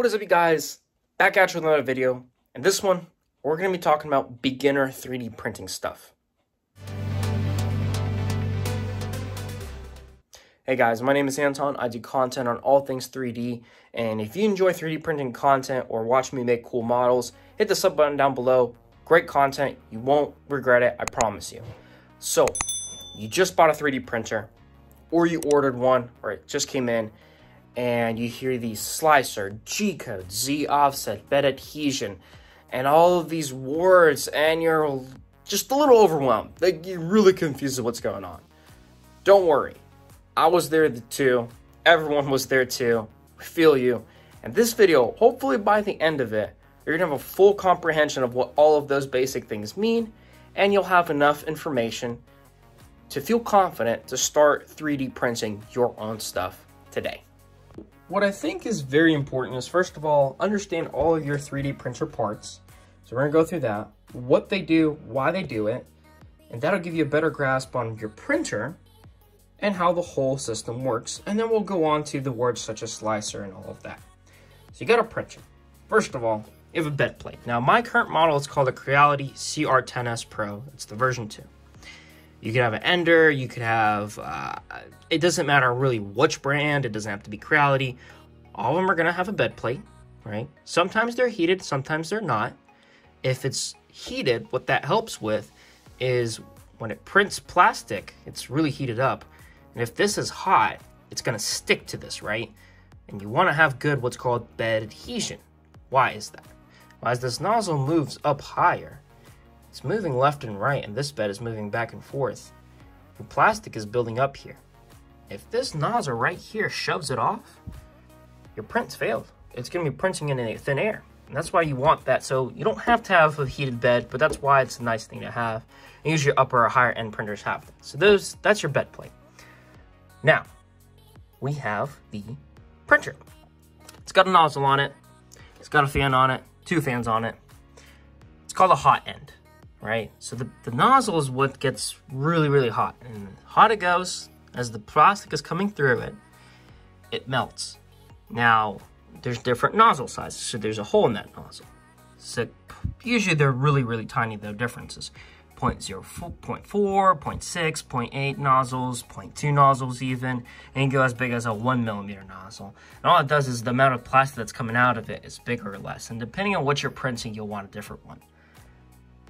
What is up, you guys? Back at you with another video. And this one, we're going to be talking about beginner 3D printing stuff. Hey guys, my name is Anton. I do content on all things 3D. And if you enjoy 3D printing content or watch me make cool models, hit the sub button down below. Great content. You won't regret it, I promise you. So, you just bought a 3D printer, or you ordered one, or it just came in, and you hear the slicer, G code, Z offset, bed adhesion, and all of these words, and you're just a little overwhelmed. Like you're really confused with what's going on. Don't worry. I was there too. Everyone was there too. I feel you. And this video, hopefully by the end of it, you're gonna have a full comprehension of what all of those basic things mean, and you'll have enough information to feel confident to start 3D printing your own stuff today. What I think is very important is first of all, understand all of your 3D printer parts. So we're gonna go through that, what they do, why they do it, and that'll give you a better grasp on your printer and how the whole system works. And then we'll go on to the words such as slicer and all of that. So you got a printer. First of all, you have a bed plate. Now my current model is called a Creality CR10S Pro. It's the version 2. You could have an Ender, you could have, uh, it doesn't matter really which brand, it doesn't have to be Creality. All of them are gonna have a bed plate, right? Sometimes they're heated, sometimes they're not. If it's heated, what that helps with is when it prints plastic, it's really heated up. And if this is hot, it's gonna stick to this, right? And you wanna have good what's called bed adhesion. Why is that? Well, as this nozzle moves up higher, it's moving left and right, and this bed is moving back and forth. The plastic is building up here. If this nozzle right here shoves it off, your print's failed. It's going to be printing in thin air. And that's why you want that. So you don't have to have a heated bed, but that's why it's a nice thing to have. And usually upper or higher end printers have that. So those that's your bed plate. Now, we have the printer. It's got a nozzle on it. It's got a fan on it, two fans on it. It's called a hot end right? So the, the nozzle is what gets really, really hot. And hot it goes, as the plastic is coming through it, it melts. Now, there's different nozzle sizes, so there's a hole in that nozzle. So usually they're really, really tiny, though, differences. 0 0.0, 0.4, 0.6, 0.8 nozzles, 0.2 nozzles even, and go as big as a one millimeter nozzle. And all it does is the amount of plastic that's coming out of it is bigger or less. And depending on what you're printing, you'll want a different one.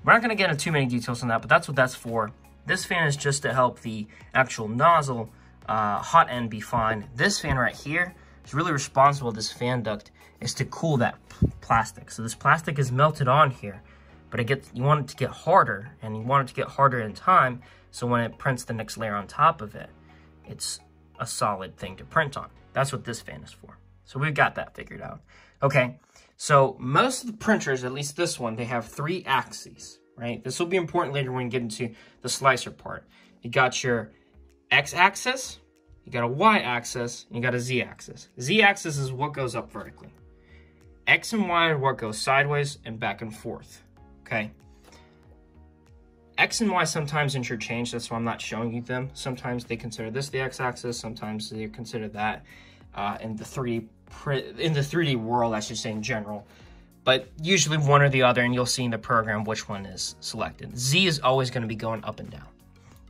We're not going to get into too many details on that, but that's what that's for. This fan is just to help the actual nozzle uh, hot end be fine. This fan right here is really responsible, this fan duct, is to cool that plastic. So this plastic is melted on here, but it gets you want it to get harder, and you want it to get harder in time, so when it prints the next layer on top of it, it's a solid thing to print on. That's what this fan is for. So we've got that figured out. Okay, so most of the printers, at least this one, they have three axes, right? This will be important later when we get into the slicer part. You got your x-axis, you got a y-axis, you got a z-axis. Z-axis is what goes up vertically. X and Y are what goes sideways and back and forth, okay? X and Y sometimes interchange, that's why I'm not showing you them. Sometimes they consider this the x-axis, sometimes they consider that uh, in the 3D in the 3D world, I should say in general. But usually one or the other, and you'll see in the program which one is selected. Z is always going to be going up and down.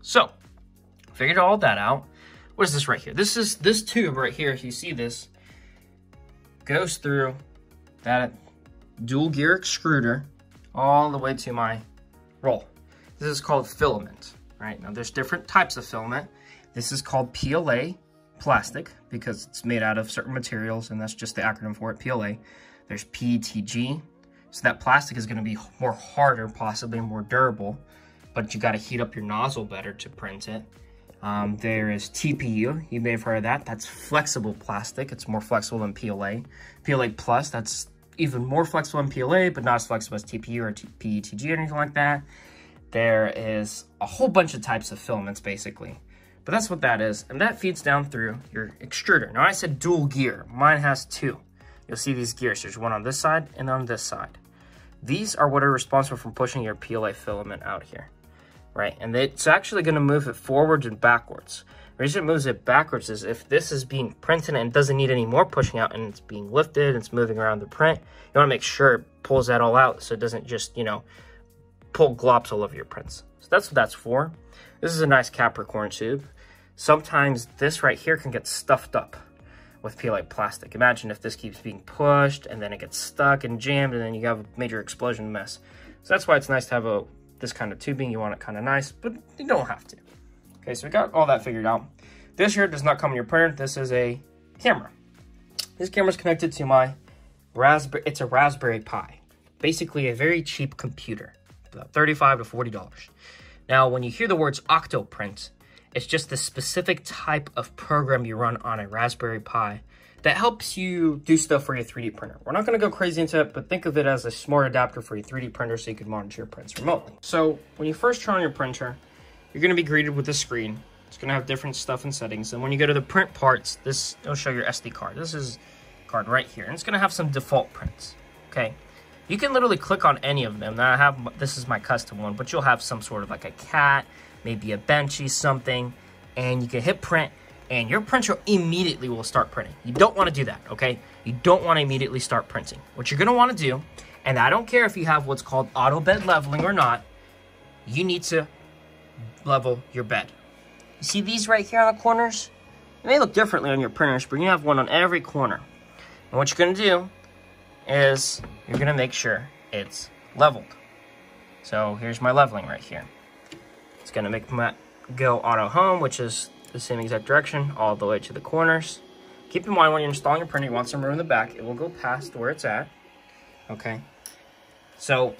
So, figured all that out. What is this right here? This is this tube right here, if you see this, goes through that dual gear extruder all the way to my roll. This is called filament, right? Now there's different types of filament. This is called PLA, plastic because it's made out of certain materials and that's just the acronym for it, PLA. There's PETG, so that plastic is gonna be more harder, possibly more durable, but you gotta heat up your nozzle better to print it. Um, there is TPU, you may have heard of that. That's flexible plastic. It's more flexible than PLA. PLA Plus, that's even more flexible than PLA, but not as flexible as TPU or PETG or anything like that. There is a whole bunch of types of filaments, basically. But that's what that is, and that feeds down through your extruder. Now I said dual gear, mine has two. You'll see these gears, there's one on this side and on this side. These are what are responsible for pushing your PLA filament out here, right? And it's actually gonna move it forwards and backwards. The reason it moves it backwards is if this is being printed and doesn't need any more pushing out and it's being lifted and it's moving around the print, you want to make sure it pulls that all out so it doesn't just, you know, pull glops all over your prints. So that's what that's for. This is a nice Capricorn tube. Sometimes this right here can get stuffed up with PLA plastic. Imagine if this keeps being pushed and then it gets stuck and jammed and then you have a major explosion mess. So that's why it's nice to have a this kind of tubing. You want it kind of nice, but you don't have to. Okay, so we got all that figured out. This here does not come in your printer. This is a camera. This camera is connected to my Raspberry, it's a Raspberry Pi. Basically a very cheap computer, Uh, 35 to $40. Now, when you hear the words Octoprint, it's just the specific type of program you run on a Raspberry Pi that helps you do stuff for your 3D printer. We're not going to go crazy into it, but think of it as a smart adapter for your 3D printer so you can monitor your prints remotely. So when you first turn on your printer, you're going to be greeted with a screen. It's going to have different stuff and settings. And when you go to the print parts, this will show your SD card. This is card right here. And it's going to have some default prints. Okay. You can literally click on any of them. Now I have, this is my custom one, but you'll have some sort of like a cat, maybe a benchy, something. And you can hit print and your printer immediately will start printing. You don't want to do that, okay? You don't want to immediately start printing. What you're going to want to do, and I don't care if you have what's called auto bed leveling or not, you need to level your bed. You see these right here on the corners? They may look differently on your printers, but you have one on every corner. And what you're going to do is you're to make sure it's leveled. So here's my leveling right here. It's to make my go auto home, which is the same exact direction all the way to the corners. Keep in mind when you're installing your printer, you want some room in the back. It will go past where it's at. Okay. So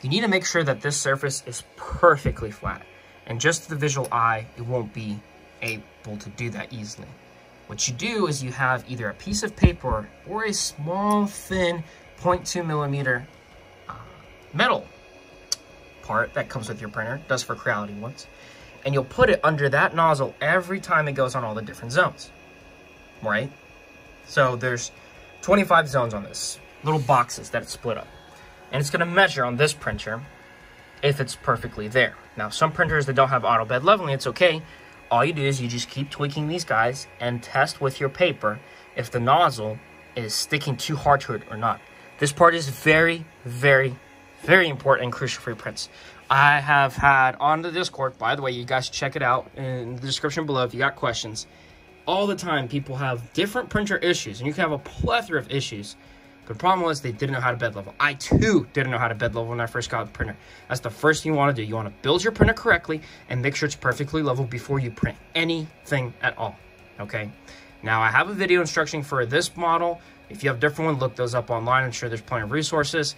you need to make sure that this surface is perfectly flat. And just the visual eye, it won't be able to do that easily. What you do is you have either a piece of paper or a small, thin 0.2 millimeter uh, metal part that comes with your printer, does for Creality ones and you'll put it under that nozzle every time it goes on all the different zones, right? So there's 25 zones on this, little boxes that it's split up. And it's gonna measure on this printer if it's perfectly there. Now, some printers that don't have auto bed leveling, it's okay. All you do is you just keep tweaking these guys and test with your paper if the nozzle is sticking too hard to it or not. This part is very, very, very important and crucial for your prints. I have had on the Discord, by the way, you guys check it out in the description below if you got questions. All the time, people have different printer issues, and you can have a plethora of issues. The problem was they didn't know how to bed level. I too didn't know how to bed level when I first got a printer. That's the first thing you want to do. You want to build your printer correctly and make sure it's perfectly level before you print anything at all. Okay. Now I have a video instruction for this model. If you have a different one, look those up online. I'm sure there's plenty of resources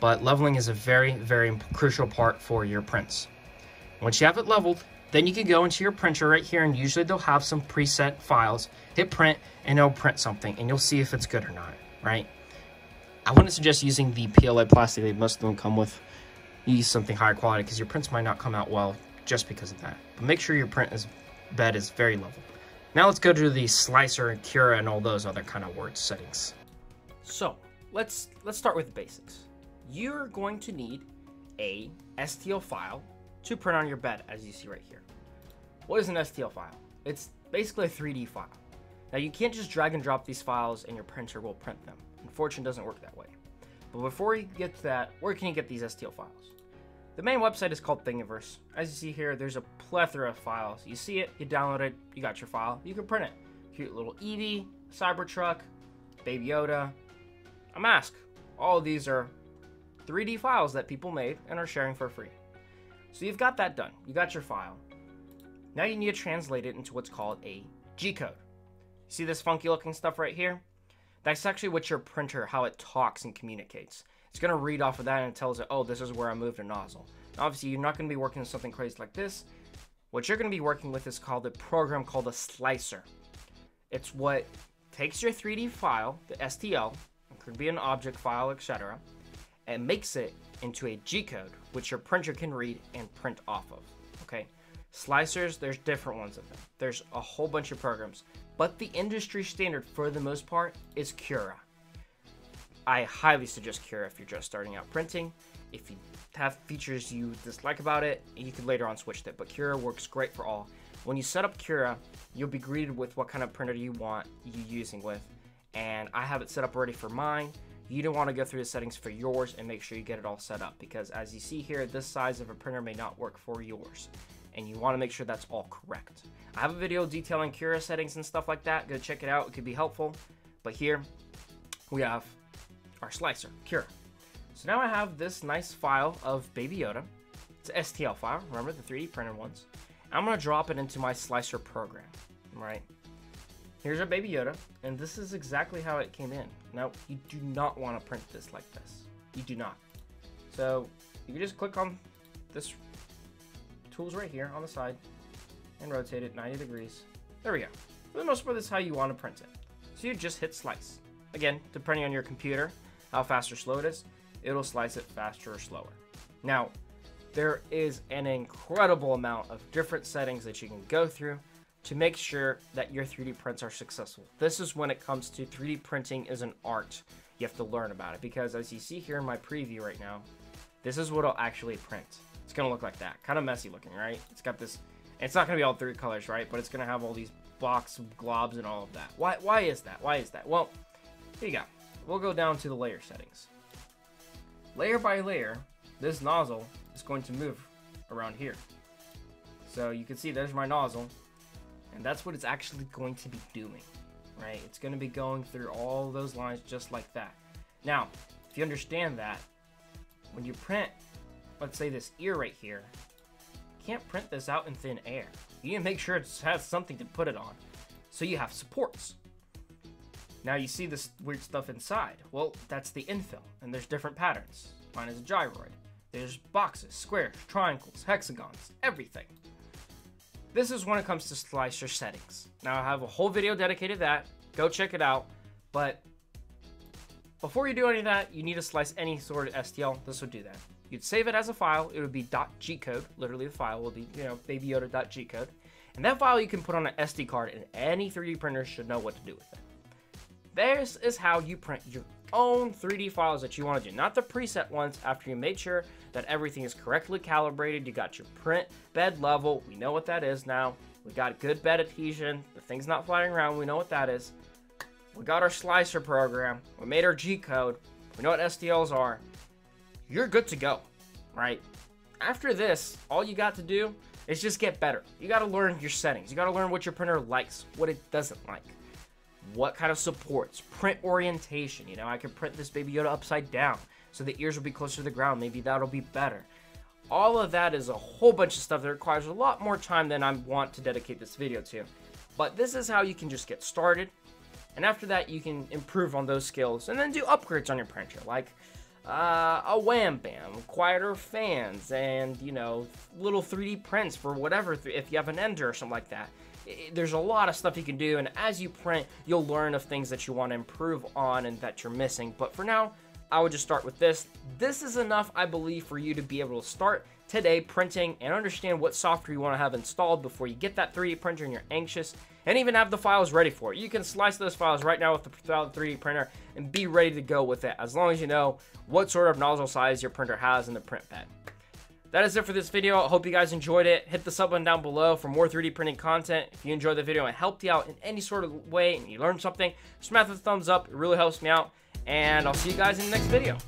but leveling is a very, very crucial part for your prints. Once you have it leveled, then you can go into your printer right here and usually they'll have some preset files. Hit print and it'll print something and you'll see if it's good or not, right? I wouldn't suggest using the PLA plastic that most of them come with. Use something higher quality because your prints might not come out well just because of that. But make sure your print is bed is very level. Now let's go to the slicer and cura and all those other kind of word settings. So let's let's start with the basics you're going to need a STL file to print on your bed, as you see right here. What is an STL file? It's basically a 3D file. Now you can't just drag and drop these files and your printer will print them. Unfortunately, doesn't work that way. But before you get to that, where can you get these STL files? The main website is called Thingiverse. As you see here, there's a plethora of files. You see it, you download it, you got your file, you can print it. Cute little Eevee, Cybertruck, Baby Yoda, a mask. All of these are 3D files that people made and are sharing for free. So you've got that done. You got your file. Now you need to translate it into what's called a G-code. See this funky looking stuff right here? That's actually what your printer, how it talks and communicates. It's going to read off of that and it tells it, oh, this is where I moved a nozzle. Now, obviously, you're not going to be working with something crazy like this. What you're going to be working with is called a program called a slicer. It's what takes your 3D file, the STL, it could be an object file, etc., and makes it into a G-code, which your printer can read and print off of, okay? Slicers, there's different ones of them. There's a whole bunch of programs, but the industry standard for the most part is Cura. I highly suggest Cura if you're just starting out printing. If you have features you dislike about it, you could later on switch it, but Cura works great for all. when you set up Cura, you'll be greeted with what kind of printer you want you using with. And I have it set up ready for mine. You don't want to go through the settings for yours and make sure you get it all set up because as you see here, this size of a printer may not work for yours. And you want to make sure that's all correct. I have a video detailing Cura settings and stuff like that. Go check it out. It could be helpful. But here we have our slicer, Cura. So now I have this nice file of Baby Yoda. It's an STL file, remember the 3D printed ones. I'm gonna drop it into my slicer program, right? Here's our Baby Yoda, and this is exactly how it came in. Now, you do not want to print this like this. You do not. So, you can just click on this tools right here on the side and rotate it 90 degrees. There we go. For the most part, this is how you want to print it. So you just hit slice. Again, depending on your computer, how fast or slow it is, it'll slice it faster or slower. Now, there is an incredible amount of different settings that you can go through to make sure that your 3D prints are successful. This is when it comes to 3D printing is an art. You have to learn about it because as you see here in my preview right now, this is what I'll actually print. It's gonna look like that. Kind of messy looking, right? It's got this, it's not gonna be all three colors, right? But it's gonna have all these blocks globs and all of that. Why, why is that? Why is that? Well, here you go. We'll go down to the layer settings. Layer by layer, this nozzle is going to move around here. So you can see there's my nozzle, and that's what it's actually going to be doing, right? It's going to be going through all those lines just like that. Now, if you understand that, when you print, let's say this ear right here, can't print this out in thin air. You need to make sure it has something to put it on. So you have supports. Now you see this weird stuff inside. Well, that's the infill, and there's different patterns. Mine is a gyroid. There's boxes, squares, triangles, hexagons, everything. This is when it comes to slicer settings. Now I have a whole video dedicated to that. Go check it out. But before you do any of that, you need to slice any sort of STL. This would do that. You'd save it as a file. It would be .gcode. Literally, the file will be, you know, baby babyyoda.gcode. And that file you can put on an SD card, and any 3D printer should know what to do with it. This is how you print your own 3D files that you want to do, not the preset ones after you made sure that everything is correctly calibrated. You got your print bed level. We know what that is now. We got good bed adhesion. The thing's not flying around. We know what that is. We got our slicer program. We made our G code. We know what STLs are. You're good to go, right? After this, all you got to do is just get better. You got to learn your settings. You got to learn what your printer likes, what it doesn't like what kind of supports, print orientation. You know, I can print this Baby Yoda upside down so the ears will be closer to the ground. Maybe that'll be better. All of that is a whole bunch of stuff that requires a lot more time than I want to dedicate this video to. But this is how you can just get started. And after that, you can improve on those skills and then do upgrades on your printer, like uh, a wham bam, quieter fans, and you know, little 3D prints for whatever, if you have an ender or something like that there's a lot of stuff you can do, and as you print, you'll learn of things that you want to improve on and that you're missing. But for now, I would just start with this. This is enough, I believe, for you to be able to start today printing and understand what software you want to have installed before you get that 3D printer and you're anxious and even have the files ready for it. You can slice those files right now with the 3D printer and be ready to go with it as long as you know what sort of nozzle size your printer has in the print bed. That is it for this video. I hope you guys enjoyed it. Hit the sub button down below for more 3D printing content. If you enjoyed the video and helped you out in any sort of way and you learned something, smash the thumbs up. It really helps me out. And I'll see you guys in the next video.